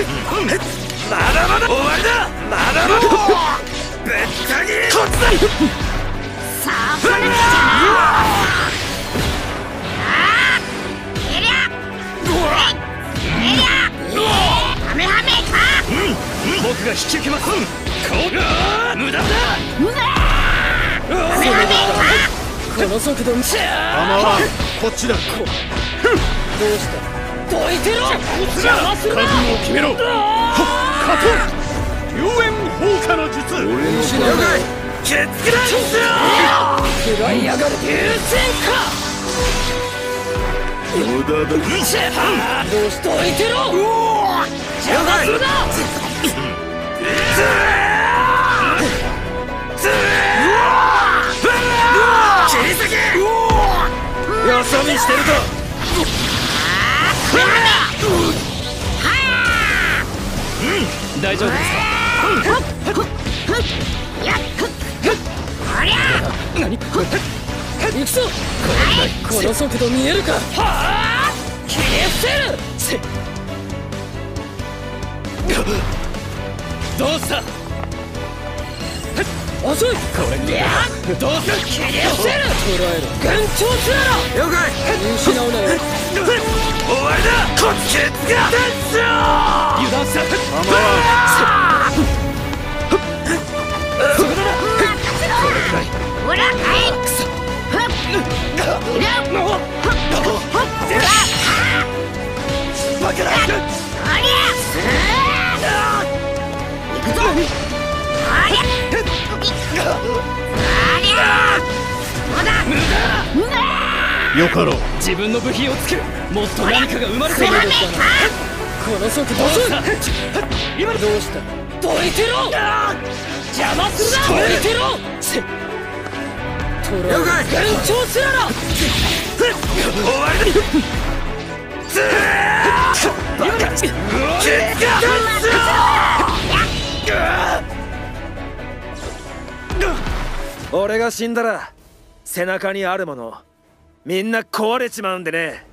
終わりだまだろぶった切りこっちださあこれじゃあえりゃえりゃハメハメか僕が引き受けますこの速度じゃ構わん。こっちだ。どうした？どいてろを決めろカトン遊園放火の術失うなケツくらいすよ食らいやがる優先か無駄だどうしどいてろ邪魔するなよそ見してると大丈夫ですかやっ。こりゃ何行くぞこの速度見えるかはあ。切り伏せるせどうした遅いこれやどうした切り伏せる捕らえろ軍長すら了解見失うだこっちケツが油断したよかろう。自分の部品を作るもっと何かが生まれているハメかこの速度遅い今どうした。どいてろ邪魔するなどいてろせ捕らえろ了解軍長すらら終わりだずーバカケツが俺が死んだら背中にあるものみんな壊れちまうんでね。